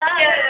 Bye.